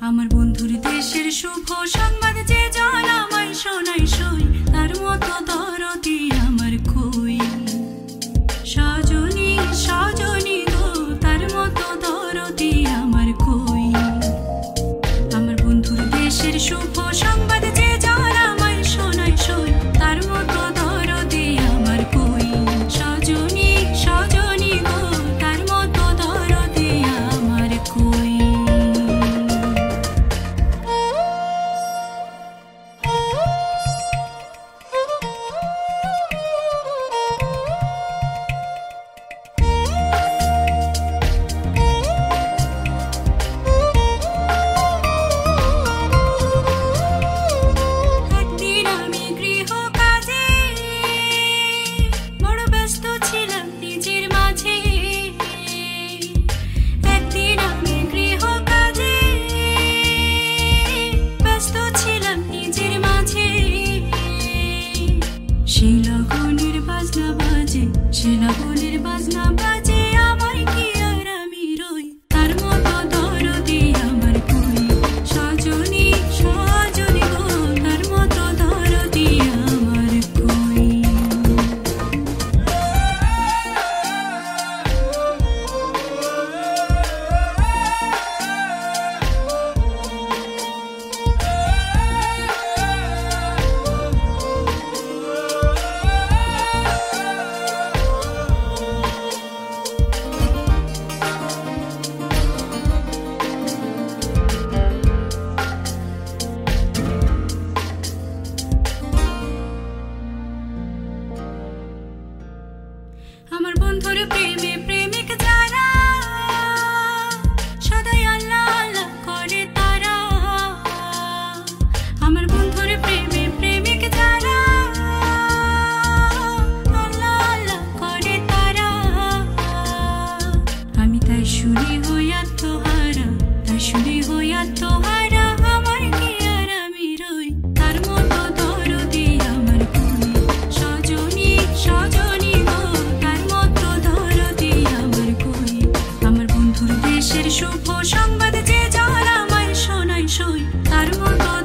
আমার বন্ধুর দেশের শুভ সংবাদ যে জান আমায় শোনাই সই, তার মতো দরদি আমার কই। সজনী সজনী গো, তার মতো দরদি আমার কই। আমার বন্ধুর দেশের শুভ সংবাদ শিলগুলির বাজনা বাজে শিলগুলির বাজনা বাজে। আমার বন্ধুর প্রেমে প্রেম শুভ সংবাদ যে জল আমায় শোনায় সই তার মতো